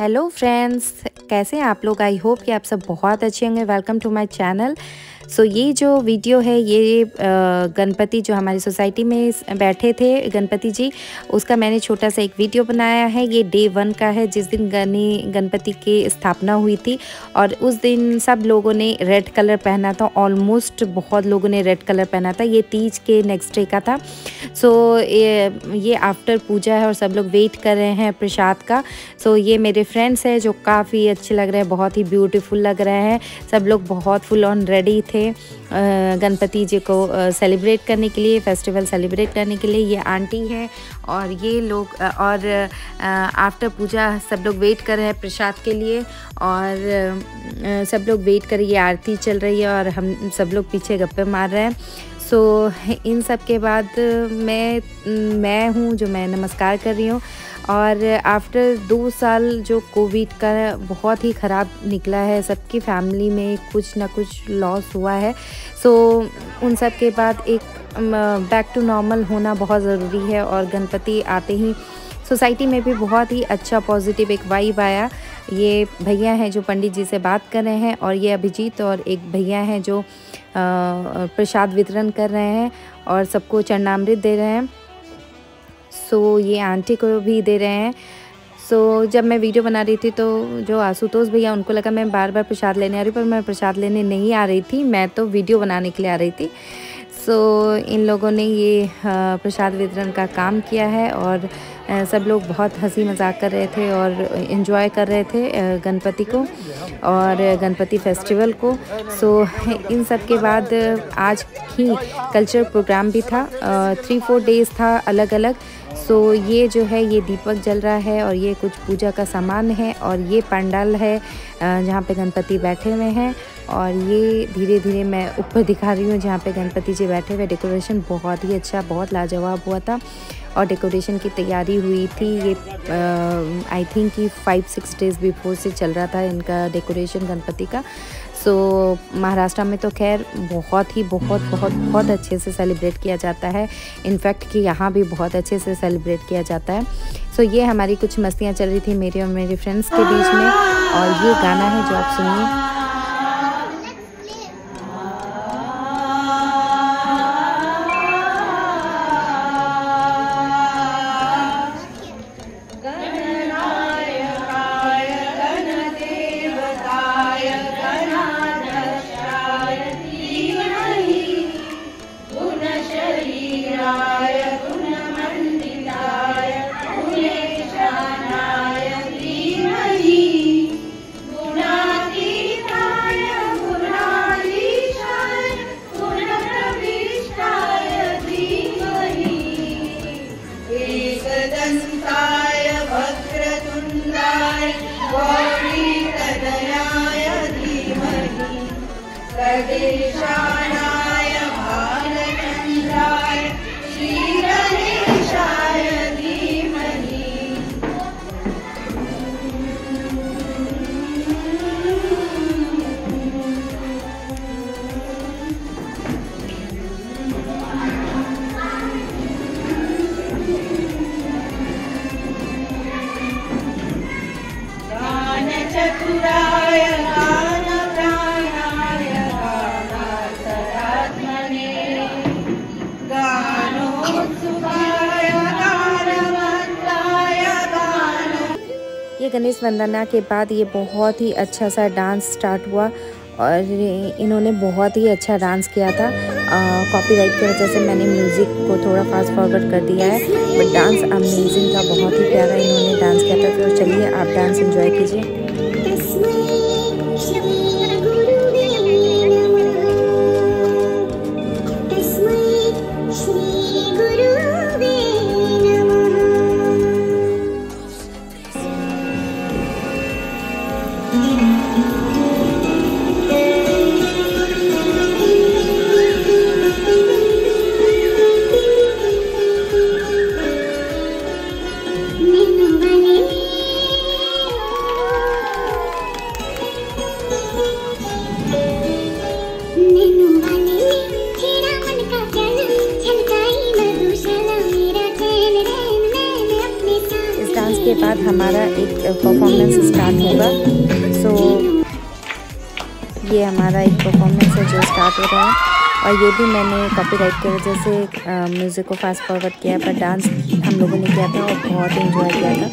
Hello friends कैसे हैं आप लोग? आई होप कि आप सब बहुत अच्छे होंगे। Welcome to my channel so so, ये जो वीडियो है ये गणपति जो हमारी सोसाइटी में बैठे थे गणपति जी उसका मैंने छोटा सा एक वीडियो बनाया है। ये डे वन का है जिस दिन गणी गणपति की स्थापना हुई थी और उस दिन सब लोगों ने रेड कलर पहना था। ऑलमोस्ट बहुत लोगों ने रेड कलर पहना था। ये तीज के नेक्स्ट डे का था। सो so, ये, ये आफ्टर पूजा है और सब लोग वेट कर रहे हैं प्रसाद का। सो so, ये मेरे फ्रेंड्स हैं जो काफ़ी अच्छे लग रहे हैं बहुत ही ब्यूटीफुल लग रहे हैं। सब लोग बहुत फुल ऑन रेडी थे। थे गणपति जी को सेलिब्रेट करने के लिए फेस्टिवल सेलिब्रेट करने के लिए ये आंटी है और ये लोग और आफ्टर पूजा सब लोग वेट कर रहे हैं प्रसाद के लिए और सब लोग वेट कर ये आरती चल रही है और हम सब लोग पीछे गप्पे मार रहे हैं। सो so, इन सब के बाद मैं मैं हूँ जो मैं नमस्कार कर रही हूँ। और आफ्टर दो साल जो कोविड का बहुत ही ख़राब निकला है सबकी फैमिली में कुछ ना कुछ लॉस हुआ है। सो so, उन सब के बाद एक बैक टू नॉर्मल होना बहुत ज़रूरी है और गणपति आते ही सोसाइटी में भी बहुत ही अच्छा पॉजिटिव एक वाइब आया। ये भैया हैं जो पंडित जी से बात कर रहे हैं और ये अभिजीत और एक भैया हैं जो प्रसाद वितरण कर रहे हैं और सबको चरणामृत दे रहे हैं। सो ये आंटी को भी दे रहे हैं। सो so, जब मैं वीडियो बना रही थी तो जो आशुतोष भैया उनको लगा मैं बार बार प्रसाद लेने आ रही पर मैं प्रसाद लेने नहीं आ रही थी। मैं तो वीडियो बनाने के लिए आ रही थी। सो so, इन लोगों ने ये प्रसाद वितरण का काम किया है और सब लोग बहुत हँसी मज़ाक कर रहे थे और इन्जॉय कर रहे थे गणपति को और गणपति फेस्टिवल को। सो इन सब के बाद आज ही कल्चर प्रोग्राम भी था। थ्री फोर डेज़ था अलग अलग सो ये जो है, ये दीपक जल रहा है और ये कुछ पूजा का सामान है और ये पंडाल है जहाँ पे गणपति बैठे हुए हैं और ये धीरे धीरे मैं ऊपर दिखा रही हूँ, जहाँ पे गणपति जी बैठे हुए डेकोरेशन बहुत ही अच्छा बहुत लाजवाब हुआ था और डेकोरेशन की तैयारी हुई थी। ये आई थिंक कि फाइव सिक्स डेज़ बिफोर से चल रहा था इनका डेकोरेशन गणपति का। सो महाराष्ट्र में तो खैर बहुत ही बहुत बहुत बहुत अच्छे से सेलिब्रेट किया जाता है। इनफैक्ट कि यहाँ भी बहुत अच्छे से सेलिब्रेट किया जाता है। सो so, ये हमारी कुछ मस्तियाँ चल रही थी मेरी और मेरे फ्रेंड्स के बीच में। और ये गाना है जो आप सुनिए। ी कनयाय धीमहि। प्रदेशानाय आलयन्दाय श्री ये गणेश वंदना के बाद ये बहुत ही अच्छा सा डांस स्टार्ट हुआ और इन्होंने बहुत ही अच्छा डांस किया था। कॉपीराइट की वजह से मैंने म्यूज़िक को थोड़ा फास्ट फॉरवर्ड कर दिया है। बट डांस अमेजिंग था, बहुत ही प्यारा इन्होंने डांस किया था। तो चलिए आप डांस इन्जॉय कीजिए। उसके बाद हमारा एक परफॉर्मेंस स्टार्ट होगा। सो so, ये हमारा एक परफॉर्मेंस है जो स्टार्ट हो रहा है। और ये भी मैंने कॉपीराइट की वजह से म्यूज़िक को फास्ट फॉरवर्ड किया पर डांस हम लोगों ने किया था और बहुत इन्जॉय किया था।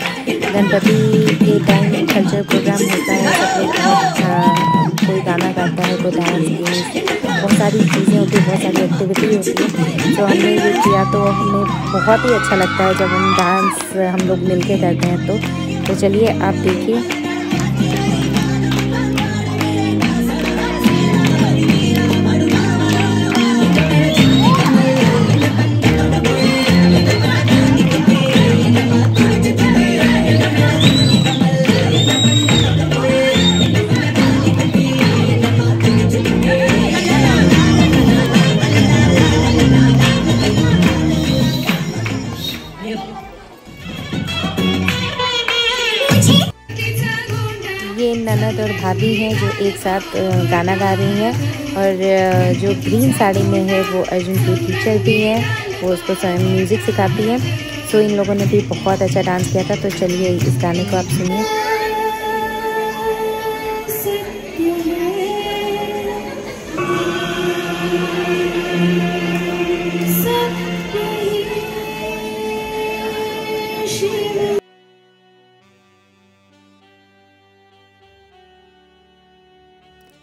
गणपति के टाइम कल्चर प्रोग्राम होता है तो सब लोग अच्छा कोई गाना गाता है कोई डांस बहुत सारी चीज़ें होती हैं बहुत सारी एक्टिविटी होती है। तो हमने ये किया तो हमें बहुत ही अच्छा लगता है जब हम डांस हम लोग मिल के करते हैं तो, तो चलिए आप देखिए। और भाभी हैं जो एक साथ गाना गा रही हैं और जो ग्रीन साड़ी में है वो अर्जुन की टीचर भी हैं, वो उसको म्यूज़िक सिखाती हैं। तो इन लोगों ने भी बहुत अच्छा डांस किया था तो चलिए इस गाने को आप सुनिए।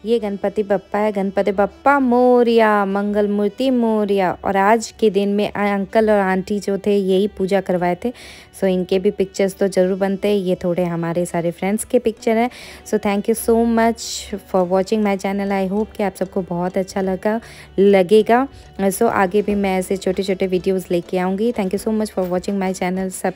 ये गणपति बप्पा है। गणपति बप्पा मोरिया मंगल मूर्ति मोरिया। और आज के दिन में अंकल और आंटी जो थे यही पूजा करवाए थे। सो इनके भी पिक्चर्स तो ज़रूर बनते हैं। ये थोड़े हमारे सारे फ्रेंड्स के पिक्चर हैं। So thank you so much for watching my channel I hope कि आप सबको बहुत अच्छा लगा लगेगा। सो so, आगे भी मैं ऐसे छोटे छोटे वीडियोज़ लेके आऊँगी। Thank you so much for watching my channel सब